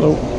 Hello.